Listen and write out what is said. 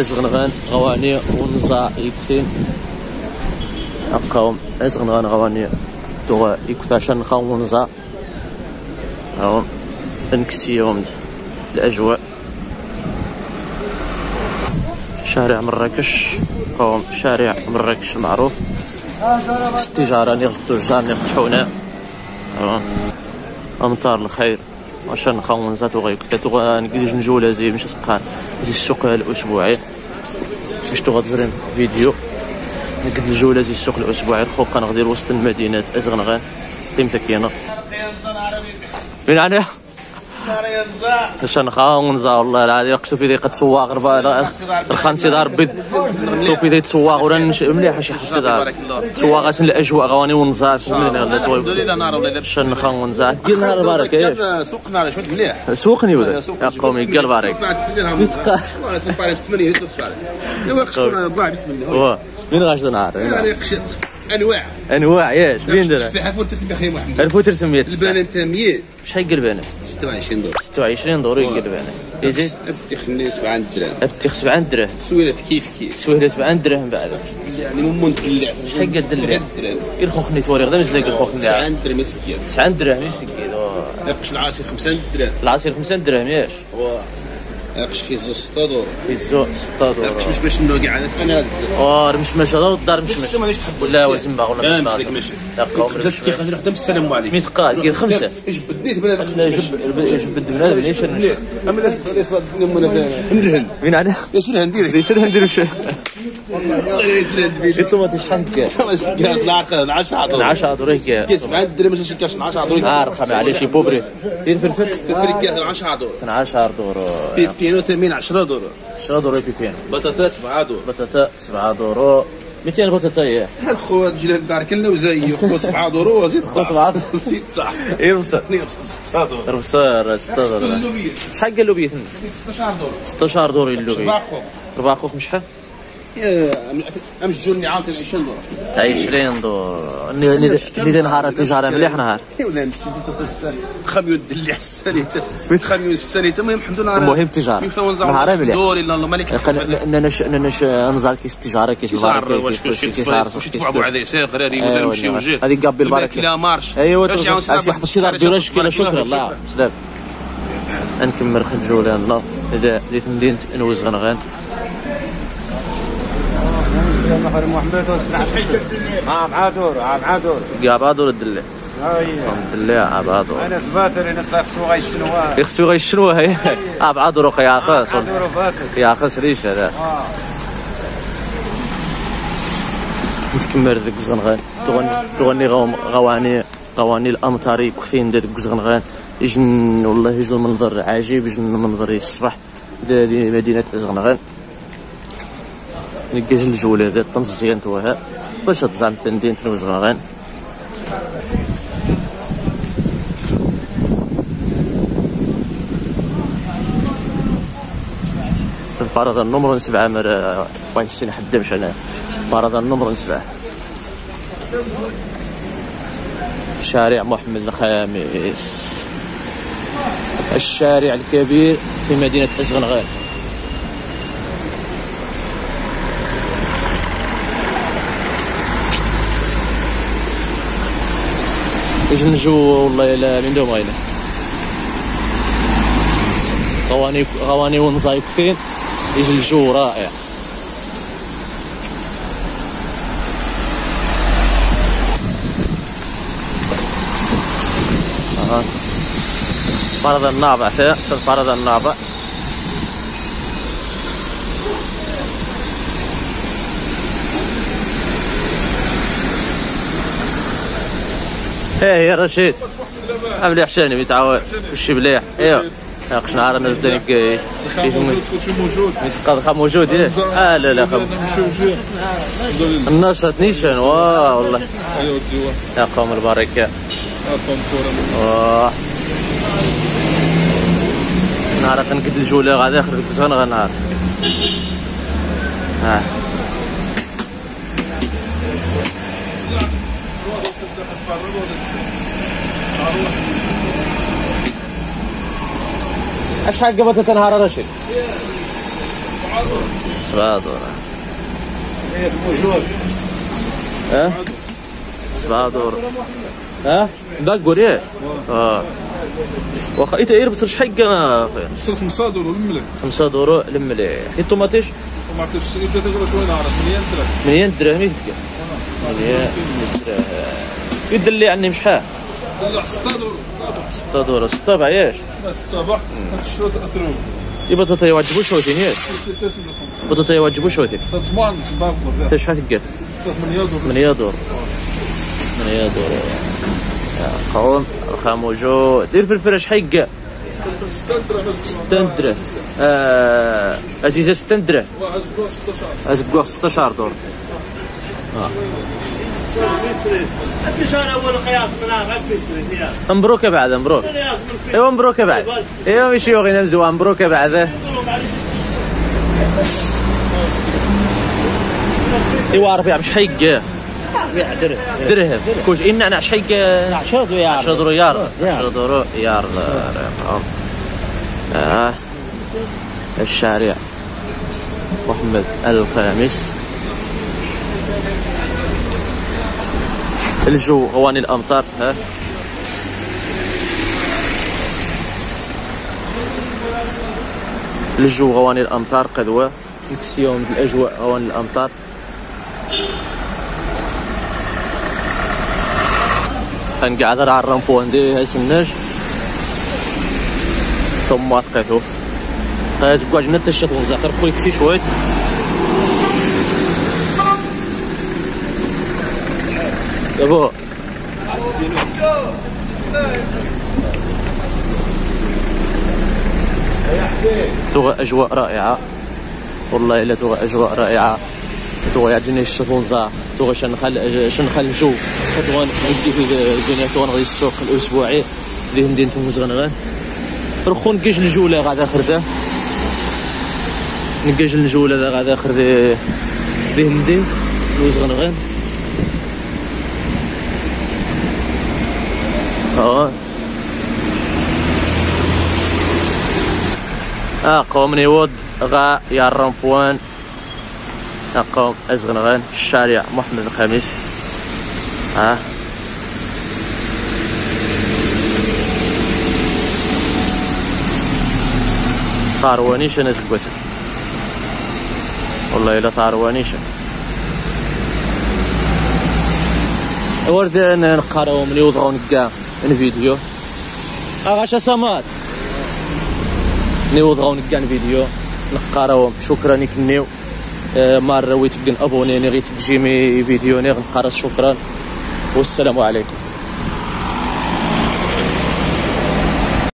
أزغنغان غواني ونزا يكتين أقاوم أزغنغان غواني تو يكتاشن خاون ونزا. هاهم إنكسيهم الأجواء. شارع مراكش. قوم شارع مراكش المعروف التجارة نيغ التجار نيغ الطحونة أمطار الخير. عشان نخون زاتو غيك تاتو غنقدر نجولة زي مش سقان زي السوق الأسبوعي. باش تغادرين فيديو. نقد الجولة زي السوق الأسبوعي. الخوقة نغدير وسط المدينة أزغنغان. قيمتها كاينة فين عليها عشان خاون نزا والله العظيم قشتو في تسواق ربا الخانسي دار بيض تو في ديك تسواق ولا مليح شي حد دار تسواقات الأجواء غواني ونزا من غلا الحمد لله نهار ولا عشان خاون نزا كي نهار بارك. إيه سوق نهار شوت مليح. سوقني ولا يا قومي قال بارك. يتقال. والله اسمع 8 شحال ايوا قشطوا الله بسم الله. من غاش نهار؟ يعني أنواع. أنواع ياش فين درا؟ في حفون 300 محمد. 1300 البان انت 100 شحال قلبانه 26 دولار. 26 دوري قلبانه يجي؟ ابتي خلي 7 درهم أبتي 7 درهم السويله كيف كيف. سويلة 7 درهم بعد. يعني مو مدلع شحال قد اللي درهم يرخوخني توري غدا مزلاق الخوخني 9 درهم مسكين 9 درهم يستكيد يقش العاصي 5 درهم العصير 5 درهم ياش. يقش كيزو 6 دولار يزو 6 دولار يقش مش باش نوقع على أنا آه مش مش هذا الدار مش السما مش ليش تحب ولا وزن باغ ولا لا مش مش ماشي دقة ثلاث كي خرج حتى السلام عليكم ميت قال قال خمسة. إيش بديت؟ بلا لا جب جب بنادم؟ ليش أما لا صدق من ندهن مين عليه يا شنو ندير ليش ندير وش والله يا سلام تبي الطوماط الشنكة جاز العقل 10 عضو 10 دوريك كيس مع درهم مش كاش 10 عضو عارف عليه شي بوبري دير فرفر فريق 10 عضو 12 دور بيبينو تمين 10 دور 10 دور بيبين بطاطا 7 دور بطاطا 7 دور 200 بطاطا ياه الخو تجي للدار كلنا وزي خو 7 دور وزيد خو سبعة دور. زيد طاح إيه وصل 6 دور ربصار 6 دور شحال قال له بيه 16 دور 16 دور اللوبي ربع خوك ربع خوك شحال امس جوني عاطي 20 دور 20 دور اللي نهار التجاره مليح نهار ولا خميون حساني خميون السنة المهم الحمد لله المهم التجارة. نهار مليح. دوري لا مالك ننش ننش نزار كيس التجاره كيس البارك كلشي كيس تفرج واش تبعوا على يسار غراري ولا وجه هذه قبل البركه لا مارش عايش يحفظ شي دار رشك كلا شكرا الله سلام نكمل خد جولة الله إذا ديت مدينة نوز غنغان عام عادور عام عادور قابادور الدلة أيوه الدلة عبادور أنا سباتر أنا سلاخ سوغا الشنوا يخسو غي شنو هي عبادور قياقاس عادور باتر قياقاس ريش هذا نتكمل ذيك زغنغان تغني تغني غو- غواني غواني الامطار كفين ذيك زغنغان يجن والله يجن المنظر عجيب يجن المنظر يصبح هذه مدينة زغنغان نلقاش الجولة ذا طمزيان توها. باش تزعم ثندين تنو زغنغان فرض النمر سبعة مر باي السنة حدا مش أنا. فرض النمر سبعة شارع محمد الخامس. الشارع الكبير في مدينة أزغنغان إيش نجو والله لا من دوم غايله غواني غواني ونزاي كثير الجو رائع. فرض النابع ثا فرض النابع. إيه يا رشيد. عملي حشاني بيتعاون وشي مليح. ايوا ناقش نهار الناس بداني كي موجود كلشي موجود إيه؟ آه لا لا خم. النشاط نيشان واه والله. يا قوم البركة. واه نهار كنقد الجوله غادي اخر كزغن غير نهار اشحال قبل تنهار رشيد. سبعة دور موجود ها سبعة دور ها؟ باك قولي آه. واخا إيه ايتا يربصر شحال كان اخويا وصل خمسة دور الملك خمسة دورو المليح الطوماطيش السيد جات شوية نعرف مليان ثلاثة مليان دراهم يتلقى مليان دراهم يدل لي عني شحال لا ستة دور ستة دورو ستة بعياش. لا ستة بح هاد الشروط أترو البطاطا شوتين ياك البطاطا يوجبوا شوتين تباب انت دور. ثمانية دور ثمانية دور. يا قوم رخا موجود دير فلفل شحال يلقى ستة درهم ستة دراهم آه عزيزة ستة دراهم وعزبوا 16 ازبقوه 16 دور. مبروك بعد مبروك ايوا مبروك بعد. ايوا ماشي غير مزوان مبروك بعد. ايوا ربيع بشحال يلقى درهم. كوش إن أنا شحال يلقى 10 دولار 10 دولار 10 دولار آه. الشارع. محمد الخامس. الجو غواني الأمطار ها. الجو غواني الأمطار قدوه نكسيهم الاجواء غواني الأمطار. غنقعد على الرامبوان دي هاي سناج ثم واتقيتو هاي زبقوا عجبنا التشات وزاخر خويا كسي شويت يابا. تغى أجواء رائعة. والله إلا تغى أجواء رائعة. تغى يعجبني الشطونزا تغى شنخل شنخل الجو تغى ندي في الدنيا نغي السوق الأسبوعي. اللي مدينة مزغنغان رخو نكيج الجولة غادا خرده نكيج الجولة غادا خرده دي مدينة مزغنغان آه. آه قوم نيود غا يا الرمبوان آه قوم ازغنغان الشارع محمد الخامس آه. طاروانيش أنا زبوسة والله إلا طاروانيش ورد نقراو ملي وضعوا نكا فيديو اغاشا سمات نيو وضعوا نكا فيديو. نقراوهم. شكرا نكنيو مره ويتقن ابونيني غيتك جيمي فيديو ني غنقرا شكرا. والسلام عليكم.